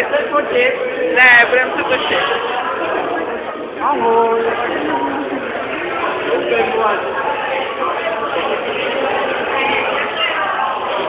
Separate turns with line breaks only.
esse să scoate? é vrem să
não